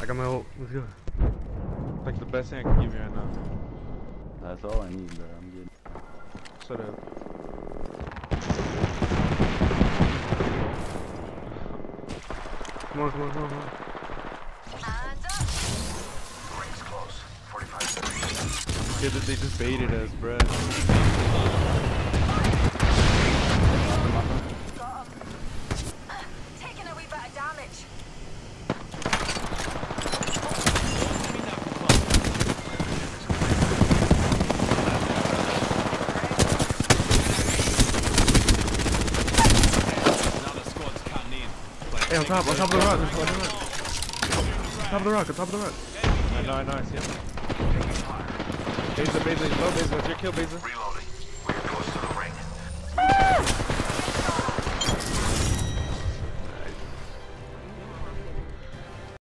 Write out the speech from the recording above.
I got my ult. Let's go. Like the best thing I can give you right now. That's all I need, bro. I'm good. Shut up. Come on, come on, come on, come on. And up. Rings close. 45 seconds. Yeah, they just baited us, bruh. Hey, on top, on top of the rock, on top of the rock. Top of the rock, on top of the rock. I know, I know, I see him. Beza, Beza, low it's your kill, Beza. Reloading.